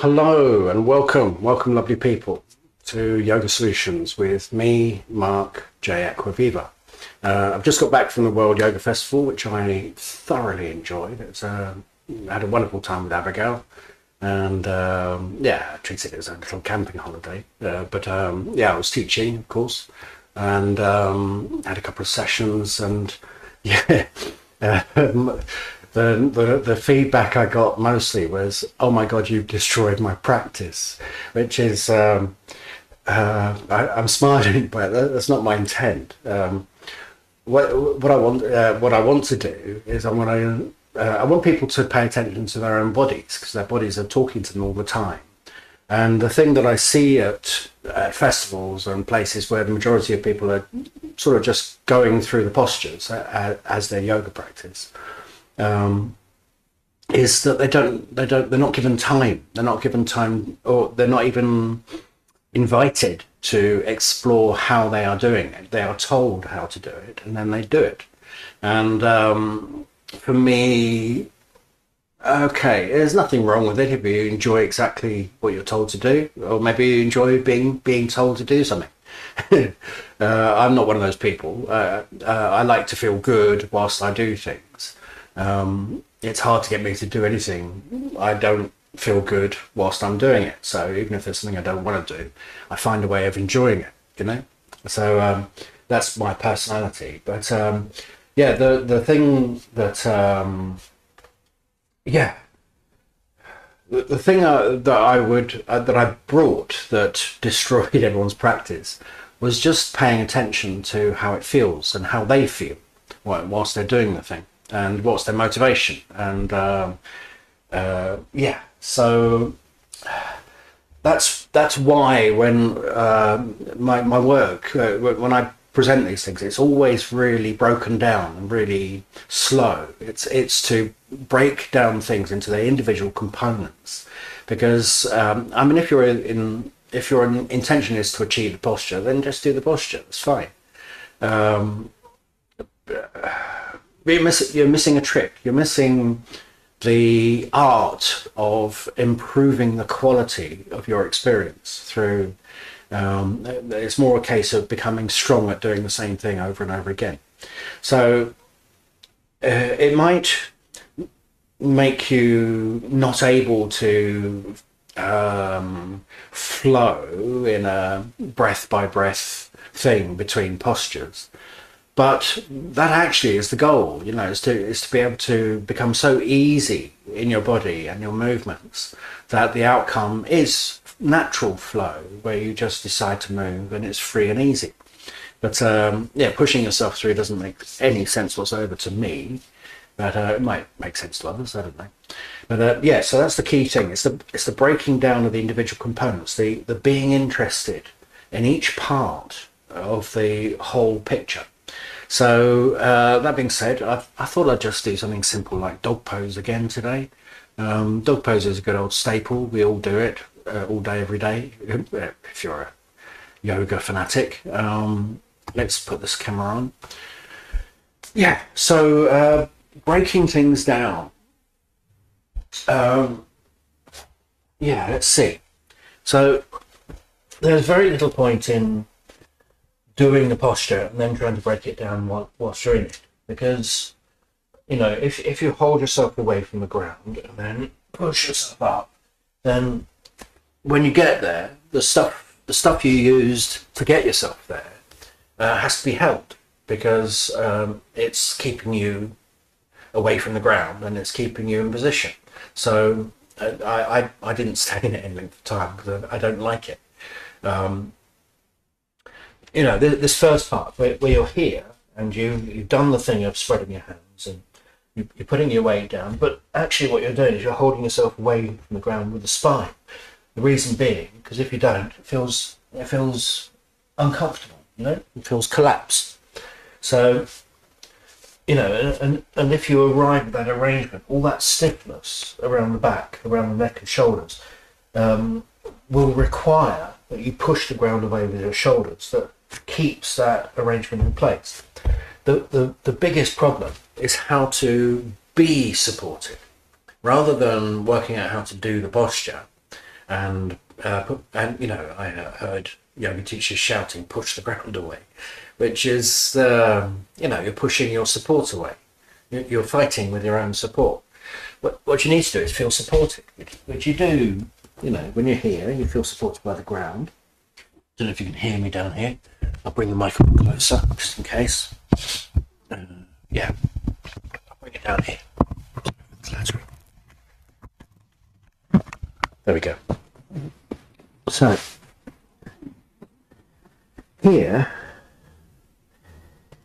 Hello and welcome, welcome, lovely people, to Yoga Solutions with me, Marc J. Acquaviva. Uh, I've just got back from the World Yoga Festival, which I thoroughly enjoyed. It's uh, had a wonderful time with Abigail, and um, yeah, I treated it as a little camping holiday. Uh, but um, yeah, I was teaching, of course, and um, had a couple of sessions, and yeah. The, the the feedback I got mostly was, "Oh my God, you've destroyed my practice," which is um, uh, I, am smiling, but that's not my intent. Um, what what I want uh, what I want to do is I want to uh, I want people to pay attention to their own bodies because their bodies are talking to them all the time. And the thing that I see at, at festivals and places where the majority of people are sort of just going through the postures as, as their yoga practice um, is that they don't they don't they're not given time. They're not given time or they're not even invited to explore how they are doing it. They are told how to do it and then they do it. And um, for me okay there's nothing wrong with it if you enjoy exactly what you're told to do or maybe you enjoy being being told to do something. Uh, i'm not one of those people. Uh, uh, i like to feel good whilst i do things um, it's hard to get me to do anything. I don't feel good whilst I'm doing it. So even if there's something I don't want to do, I find a way of enjoying it. You know. So um, that's my personality. But um, yeah, the the thing that um, yeah. The, the thing uh, that I would uh, that I brought that destroyed everyone's practice was just paying attention to how it feels and how they feel whilst they're doing the thing and what's their motivation? And um, uh, yeah so that's that's why when uh, my, my work uh, when I present these things it's always really broken down and really slow. It's it's to break down things into their individual components. Because um, I mean if you're in if your intention is to achieve the posture then just do the posture. It's fine. Um, you're, miss, you're missing a trick. You're missing the art of improving the quality of your experience through. Um, it's more a case of becoming strong at doing the same thing over and over again. So uh, it might make you not able to um, flow in a breath by breath thing between postures but that actually is the goal you know is to is to be able to become so easy in your body and your movements that the outcome is natural flow where you just decide to move and it's free and easy. But um, yeah pushing yourself through doesn't make any sense whatsoever to me but uh, it might make sense to others i don't know. But uh, yeah so that's the key thing. It's the it's the breaking down of the individual components the the being interested in each part of the whole picture so uh, that being said, I, I, thought I'd just do something simple like dog pose again today. Um, dog pose is a good old staple. We all do it uh, all day, every day. If you're a yoga fanatic, um, let's put this camera on. Yeah. So uh, breaking things down. Um, yeah. Let's see. So there's very little point in doing the posture and then trying to break it down while, whilst you're in it. Because, you know, if, if you hold yourself away from the ground and then push yourself up, then when you get there, the stuff the stuff you used to get yourself there uh, has to be held because um, it's keeping you away from the ground and it's keeping you in position. So uh, I, I, I didn't stay in it any length of time because I, I don't like it. Um, you know, this first part where, where you're here and you, you've done the thing of spreading your hands and you, you're putting your weight down, but actually what you're doing is you're holding yourself away from the ground with the spine. The reason being, because if you don't, it feels it feels uncomfortable. You know, it feels collapsed. So, you know, and and if you arrive at that arrangement, all that stiffness around the back, around the neck and shoulders, um, will require that you push the ground away with your shoulders. That keeps that arrangement in place. The, the, the biggest problem is how to be supported. Rather than working out how to do the posture, and uh, put, and you know I uh, heard yoga teachers shouting, "Push the ground away," which is um, you know you're pushing your support away. You're fighting with your own support. What what you need to do is feel supported, which, you do. You know when you're here, and you feel supported by the ground. I don't know if you can hear me down here. I'll bring the mic up closer just in case. Uh, yeah, I'll bring it down here. There we go. So, here,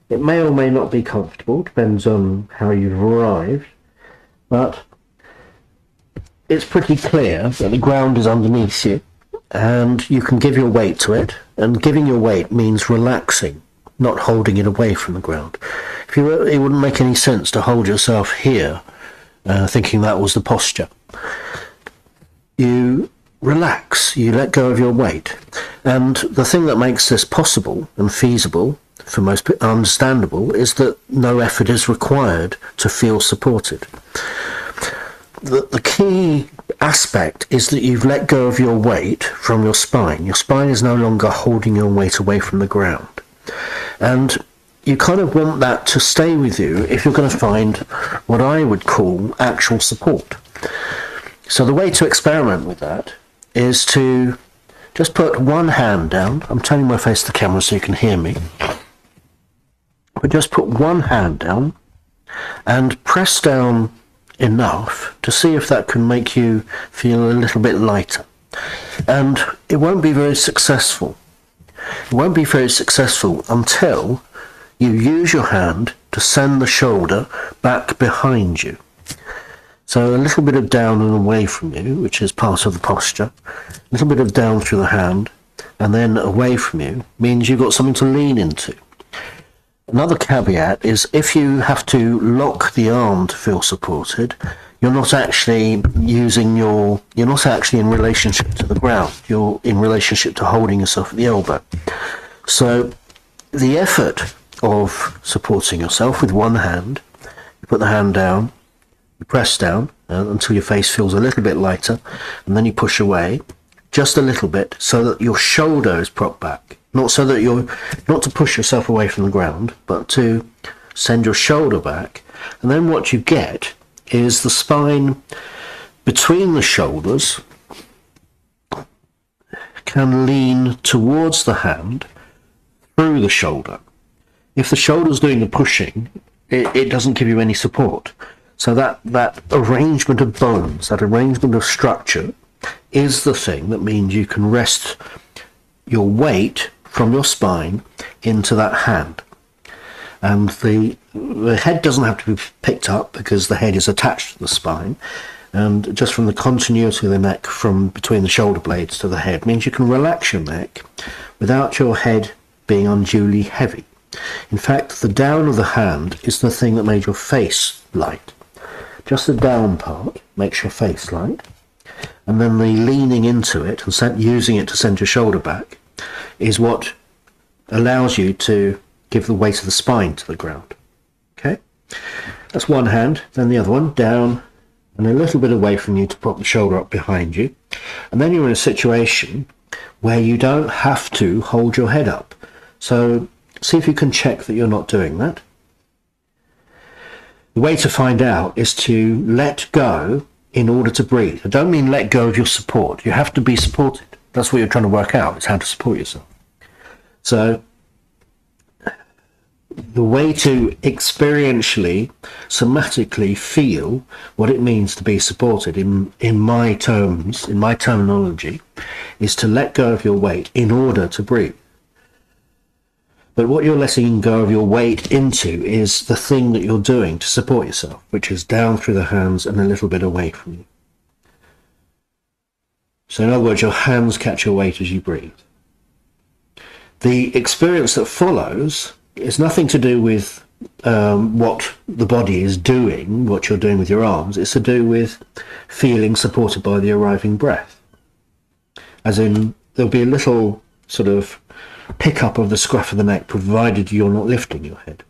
it may or may not be comfortable, depends on how you've arrived, but it's pretty clear that the ground is underneath you and you can give your weight to it, and giving your weight means relaxing, not holding it away from the ground. If you were, it wouldn't make any sense to hold yourself here, uh, thinking that was the posture. You relax, you let go of your weight, and the thing that makes this possible and feasible for most understandable, is that no effort is required to feel supported. The, the key aspect is that you've let go of your weight from your spine. Your spine is no longer holding your weight away from the ground. And you kind of want that to stay with you if you're going to find what I would call actual support. So the way to experiment with that is to just put one hand down. I'm turning my face to the camera so you can hear me. But just put one hand down and press down enough to see if that can make you feel a little bit lighter. And it won't be very successful. It won't be very successful until you use your hand to send the shoulder back behind you. So a little bit of down and away from you, which is part of the posture, a little bit of down through the hand, and then away from you means you've got something to lean into. Another caveat is if you have to lock the arm to feel supported, you're not actually using your, you're not actually in relationship to the ground. You're in relationship to holding yourself at the elbow. So the effort of supporting yourself with one hand, you put the hand down, you press down uh, until your face feels a little bit lighter, and then you push away just a little bit so that your shoulder is propped back not so that you're not to push yourself away from the ground, but to send your shoulder back. And then what you get is the spine between the shoulders can lean towards the hand through the shoulder. If the shoulder's doing the pushing, it, it doesn't give you any support. So that, that arrangement of bones, that arrangement of structure, is the thing that means you can rest your weight from your spine into that hand. And the, the head doesn't have to be picked up because the head is attached to the spine. And just from the continuity of the neck from between the shoulder blades to the head means you can relax your neck without your head being unduly heavy. In fact, the down of the hand is the thing that made your face light. Just the down part makes your face light. And then the leaning into it and using it to send your shoulder back is what allows you to give the weight of the spine to the ground. Okay, that's one hand, then the other one down and a little bit away from you to put the shoulder up behind you. And then you're in a situation where you don't have to hold your head up. So see if you can check that you're not doing that. The way to find out is to let go in order to breathe. I don't mean let go of your support. You have to be supported. That's what you're trying to work out, is how to support yourself. So the way to experientially, somatically feel what it means to be supported in, in my terms, in my terminology, is to let go of your weight in order to breathe. But what you're letting go of your weight into is the thing that you're doing to support yourself, which is down through the hands and a little bit away from you. So in other words, your hands catch your weight as you breathe. The experience that follows is nothing to do with um, what the body is doing, what you're doing with your arms. It's to do with feeling supported by the arriving breath. As in, there'll be a little sort of pickup of the scruff of the neck, provided you're not lifting your head.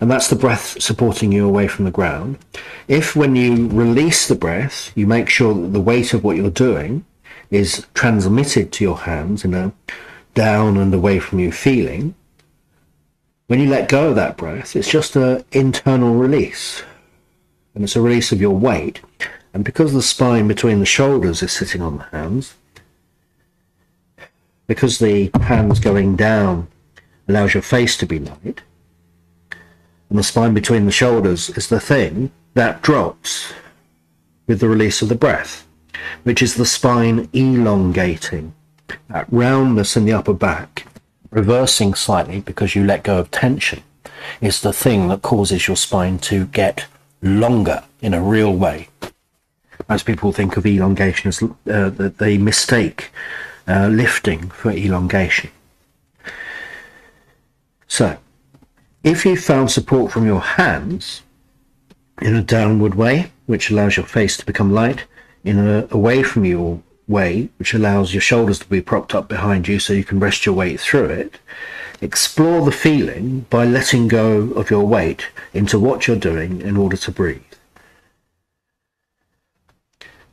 and that's the breath supporting you away from the ground. If when you release the breath, you make sure that the weight of what you're doing is transmitted to your hands in a down and away from you feeling, when you let go of that breath, it's just an internal release. And it's a release of your weight. And because the spine between the shoulders is sitting on the hands, because the hands going down allows your face to be light, and the spine between the shoulders is the thing that drops with the release of the breath, which is the spine elongating, that roundness in the upper back, reversing slightly because you let go of tension, is the thing that causes your spine to get longer in a real way. Most people think of elongation as uh, that they mistake uh, lifting for elongation. So, if you found support from your hands in a downward way, which allows your face to become light, in a away from your way, which allows your shoulders to be propped up behind you so you can rest your weight through it, explore the feeling by letting go of your weight into what you're doing in order to breathe.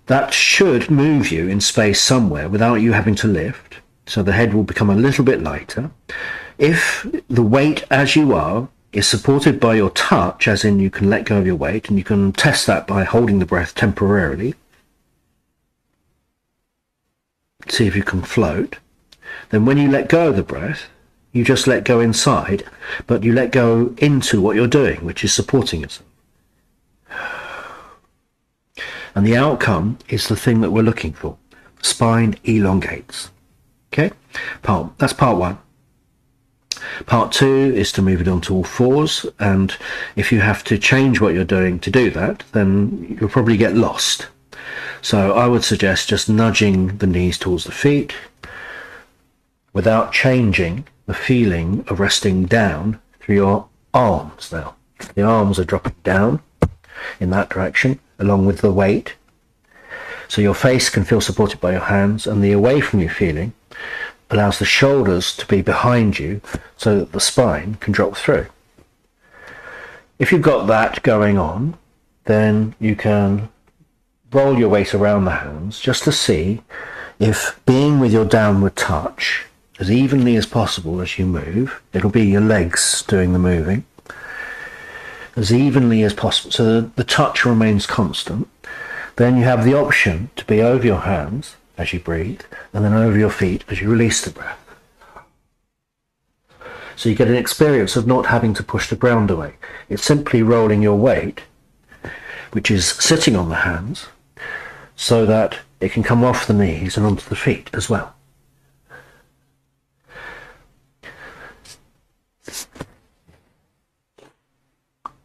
That should move you in space somewhere without you having to lift, so the head will become a little bit lighter if the weight as you are is supported by your touch, as in you can let go of your weight, and you can test that by holding the breath temporarily, see if you can float, then when you let go of the breath, you just let go inside, but you let go into what you're doing, which is supporting yourself. And the outcome is the thing that we're looking for. Spine elongates. Okay? Part, that's part one. Part two is to move it onto all fours, and if you have to change what you're doing to do that, then you'll probably get lost. So I would suggest just nudging the knees towards the feet without changing the feeling of resting down through your arms now. The arms are dropping down in that direction along with the weight. So your face can feel supported by your hands and the away from you feeling allows the shoulders to be behind you so that the spine can drop through. If you've got that going on, then you can roll your weight around the hands just to see if being with your downward touch as evenly as possible as you move, it'll be your legs doing the moving, as evenly as possible so the, the touch remains constant, then you have the option to be over your hands as you breathe, and then over your feet as you release the breath. So you get an experience of not having to push the ground away. It's simply rolling your weight, which is sitting on the hands, so that it can come off the knees and onto the feet as well.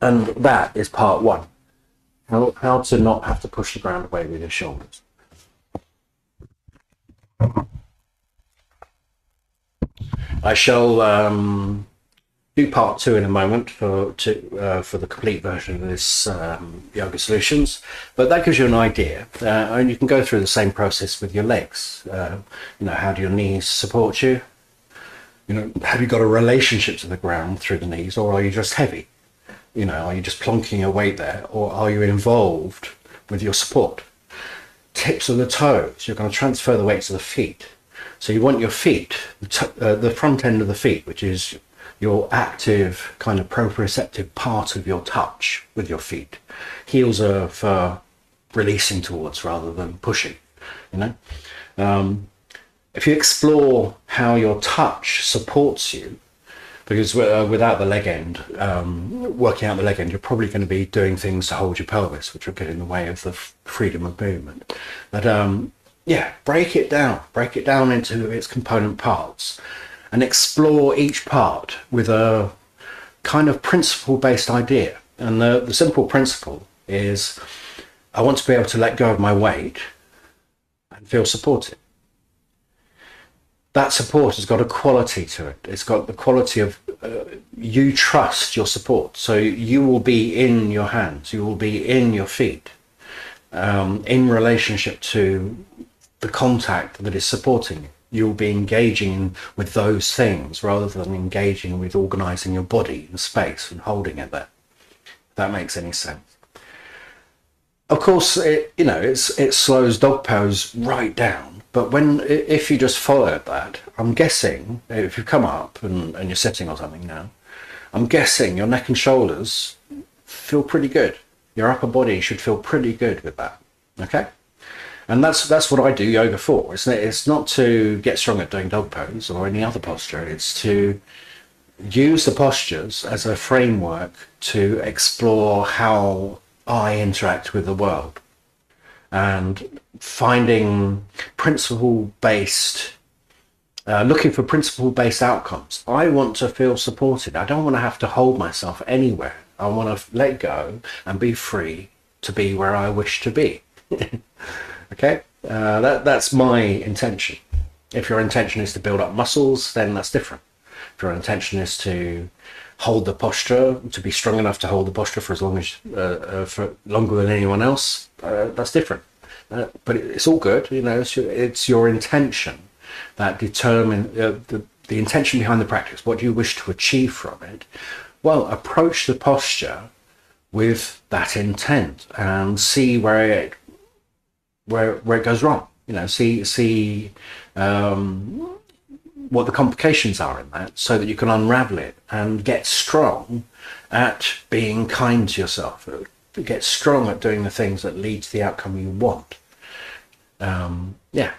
And that is part one. How, how to not have to push the ground away with your shoulders. I shall um, do part two in a moment for to, uh, for the complete version of this um, yoga solutions, but that gives you an idea, uh, and you can go through the same process with your legs. Uh, you know, how do your knees support you? You know, have you got a relationship to the ground through the knees, or are you just heavy? You know, are you just plonking your weight there, or are you involved with your support? Tips of the toes. You're going to transfer the weight to the feet so you want your feet, uh, the front end of the feet, which is your active kind of proprioceptive part of your touch with your feet. Heels are for releasing towards rather than pushing, you know. Um, if you explore how your touch supports you, because uh, without the leg end, um, working out the leg end, you're probably going to be doing things to hold your pelvis, which will get in the way of the freedom of movement. But um, yeah, break it down, break it down into its component parts and explore each part with a kind of principle based idea. And the, the simple principle is I want to be able to let go of my weight and feel supported. That support has got a quality to it. It's got the quality of uh, you trust your support. So you will be in your hands, you will be in your feet, um, in relationship to the contact that is supporting you. you'll be engaging with those things rather than engaging with organizing your body in space and holding it there. If that makes any sense. Of course, it, you know, it's, it slows dog pose right down. But when, if you just follow that, I'm guessing if you come up and, and you're sitting or something now, I'm guessing your neck and shoulders feel pretty good. Your upper body should feel pretty good with that. Okay? And that's that's what I do yoga for. It's it's not to get strong at doing dog pose or any other posture. It's to use the postures as a framework to explore how I interact with the world and finding principle based uh, looking for principle based outcomes. I want to feel supported. I don't want to have to hold myself anywhere. I want to let go and be free to be where I wish to be. Okay, uh, that, that's my intention. If your intention is to build up muscles, then that's different. If your intention is to hold the posture, to be strong enough to hold the posture for as long as uh, uh, for longer than anyone else, uh, that's different. Uh, but it's all good, you know. It's your, it's your intention that determine uh, the the intention behind the practice. What do you wish to achieve from it? Well, approach the posture with that intent and see where it where where it goes wrong. You know, see see um, what the complications are in that, so that you can unravel it and get strong at being kind to yourself. Get strong at doing the things that lead to the outcome you want. Um, yeah.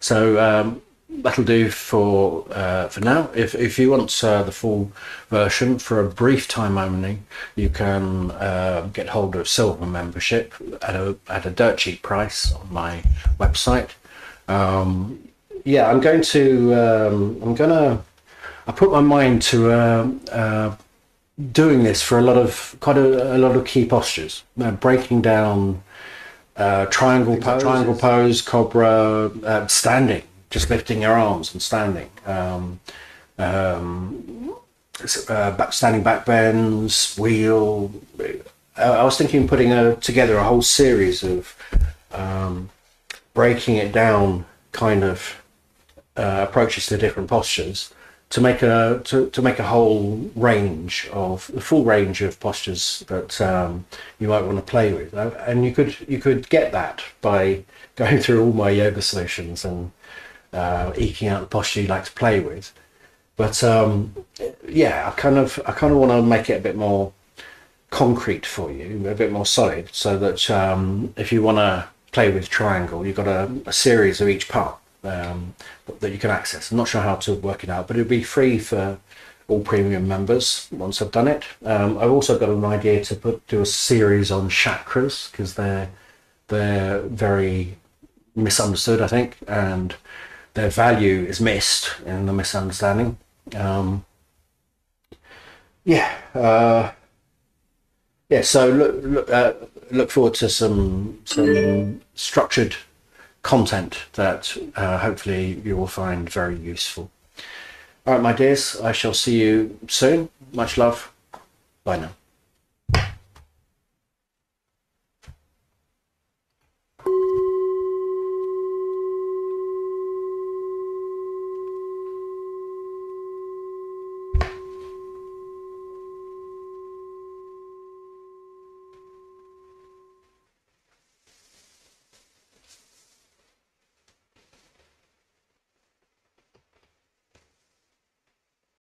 So um, that'll do for uh, for now. If if you want uh, the full version for a brief time only, you can uh, get hold of silver membership at a at a dirt cheap price on my website. Um, yeah, I'm going to um, I'm gonna I put my mind to uh, uh, doing this for a lot of quite a, a lot of key postures, uh, breaking down. triangle pose, triangle pose, cobra, standing, just lifting your arms and standing. Um, um, uh, back, standing back bends, wheel. Uh, I was thinking putting a, together a whole series of um, breaking it down kind of uh, approaches to different postures to make a to, to make a whole range of the full range of postures that um, you might want to play with uh, and you could you could get that by going through all my yoga solutions and uh, eking out the posture you like to play with. But um, yeah, I kind of I kind of want to make it a bit more concrete for you, a bit more solid, so that um, if you want to play with triangle, you've got a, a series of each part um, that you can access. I'm not sure how to work it out, but it'll be free for all premium members once I've done it. Um, I've also got an idea to put do a series on chakras because they're they're very misunderstood, I think, and their value is missed in the misunderstanding. Um, yeah, uh, yeah. So look look, uh, look forward to some some structured content that uh, hopefully you will find very useful. All right, my dears. I shall see you soon. Much love. Bye now.